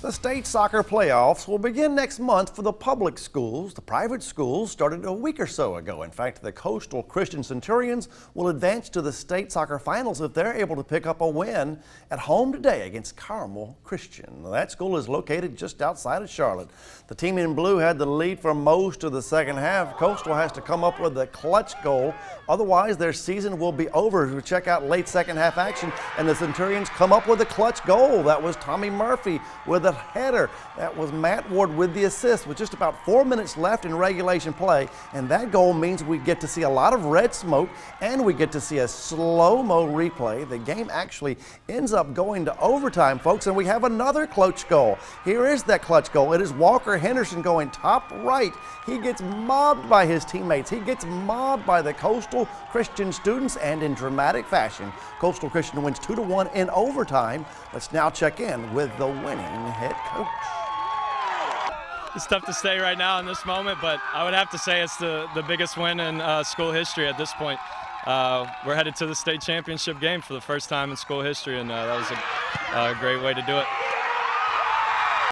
The state soccer playoffs will begin next month for the public schools. The private schools started a week or so ago. In fact, the Coastal Christian Centurions will advance to the state soccer finals if they're able to pick up a win at home today against Carmel Christian. That school is located just outside of Charlotte. The team in blue had the lead for most of the second half. Coastal has to come up with a clutch goal. Otherwise, their season will be over. We check out late second half action, and the Centurions come up with a clutch goal. That was Tommy Murphy with header. That was Matt Ward with the assist with just about four minutes left in regulation play. And that goal means we get to see a lot of red smoke and we get to see a slow-mo replay. The game actually ends up going to overtime, folks, and we have another clutch goal. Here is that clutch goal. It is Walker Henderson going top right. He gets mobbed by his teammates. He gets mobbed by the Coastal Christian students, and in dramatic fashion, Coastal Christian wins 2 to 1 in overtime. Let's now check in with the winning head coach. It's tough to say right now in this moment, but I would have to say it's the, the biggest win in uh, school history at this point. Uh, we're headed to the state championship game for the first time in school history, and uh, that was a, a great way to do it.